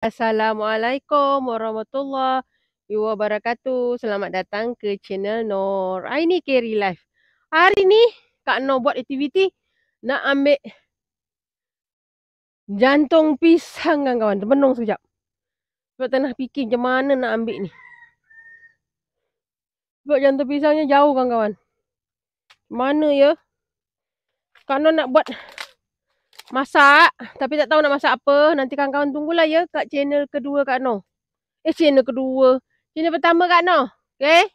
Assalamualaikum warahmatullahi wabarakatuh. Selamat datang ke channel Nor. Hari ni Carry Life. Hari ni Kak Nor buat aktiviti nak ambil jantung pisang kawan-kawan. Termenung sekejap. Sebab tengah fikir macam mana nak ambil ni. Sebab jantung pisangnya jauh kawan-kawan. Mana ya? Kak Nor nak buat masak tapi tak tahu nak masak apa. Nanti kawan-kawan tunggulah ya kat channel kedua Kak Noh. Eh channel kedua. Channel pertama Kak Noh. Okay.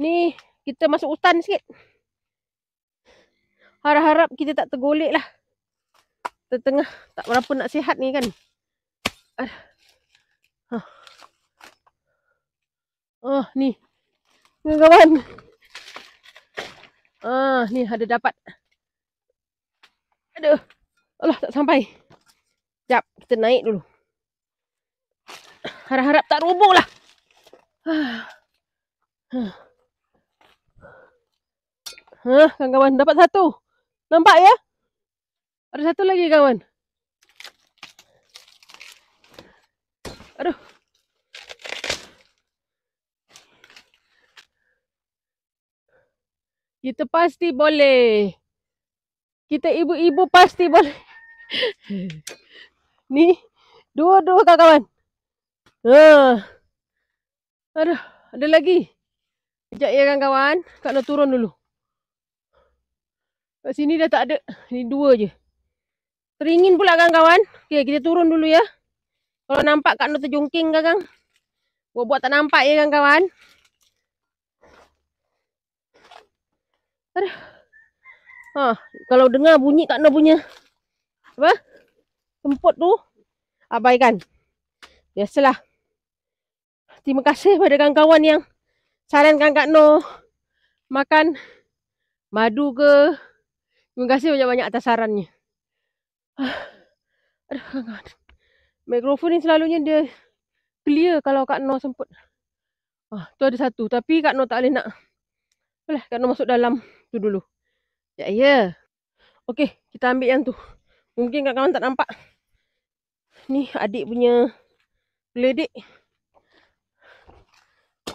Ni kita masuk hutan sikit. Harap-harap kita tak tergolek lah. Tengah tak berapa nak sihat ni kan. Ha. Oh ni. Kawan. Ah ni ada dapat. Aduh. Allah tak sampai. Sekejap, kita naik dulu. Harap-harap tak roboh lah. Ha, kawan-kawan dapat satu. Nampak ya? Ada satu lagi kawan. Aduh. Kita pasti boleh. Kita ibu-ibu pasti boleh. Ni dua-dua kawan-kawan. Ha. Aduh, ada lagi. Sekejap ya kawan-kawan. Kak nak turun dulu. Kat sini dah tak ada. Ni dua je. Teringin pula kawan-kawan. Okey, kita turun dulu ya. Kalau nampak Kak Nur terjungking kakang. Buat-buat tak nampak ya kawan-kawan. Aduh. Ha, kalau dengar bunyi Kak Nur punya apa? Semput tu abaikan. Biasalah. Terima kasih pada kawan-kawan yang sarankan Kak Noh makan madu ke. Terima kasih banyak-banyak atas sarannya. Aduh, kawan-kawan. Mikrofon ni selalunya dia clear kalau Kak Noh semput. Ah, tu ada satu. Tapi Kak Noh tak boleh nak. Boleh, Kak Noh masuk dalam tu dulu. Ya, ya. Okey, kita ambil yang tu. Mungkin kawan-kawan tak nampak. Ni adik punya geledek.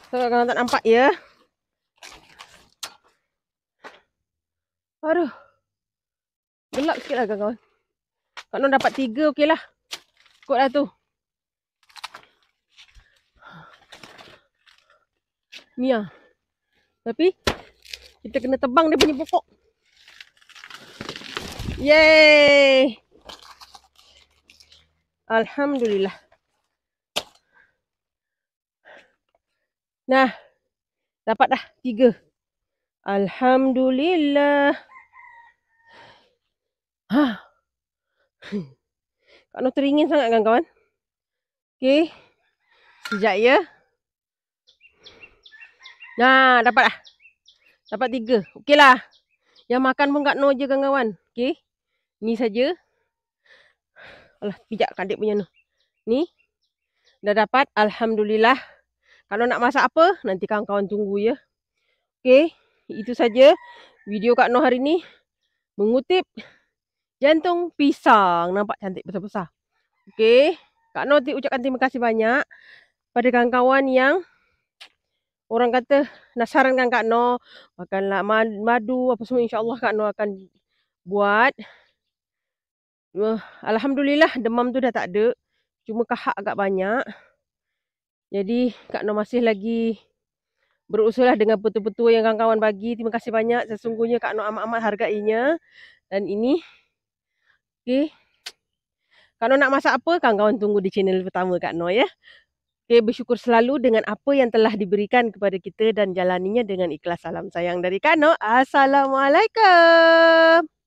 So, kawan-kawan tak nampak ya. Aduh. Gelap sikit lah kawan-kawan. Kalau dapat tiga okey lah. Cukup lah tu. Ni lah. Tapi kita kena tebang dia punya pokok. Yeay. Alhamdulillah. Nah. Dapat dah tiga. Alhamdulillah. Ha. Kak Nur teringin sangat kan kawan? Okey. Sekejap ya. Nah, dapat dah. Dapat tiga. Okeylah. Yang makan pun Kak Nur je kawan-kawan. Okey. Ni saja. Alah, pijak adik punya tu. Ni. Dah dapat. Alhamdulillah. Kalau nak masak apa, nanti kawan-kawan tunggu ya. Okey. Itu saja video Kak Noh hari ni. Mengutip jantung pisang. Nampak cantik besar-besar. Okey. Kak Noh ucapkan terima kasih banyak pada kawan-kawan yang orang kata nak sarankan Kak Noh makanlah madu apa semua insya-Allah Kak Noh akan buat uh, alhamdulillah demam tu dah tak ada. Cuma kahak agak banyak. Jadi Kak Noh masih lagi berusaha lah dengan betul-betul yang kawan-kawan bagi. Terima kasih banyak. Sesungguhnya Kak Noh amat-amat hargainya. Dan ini okey. Kak Noh nak masak apa? Kawan-kawan tunggu di channel pertama Kak Noh ya. Okey, bersyukur selalu dengan apa yang telah diberikan kepada kita dan jalaninya dengan ikhlas salam sayang dari Kak Noh. Assalamualaikum.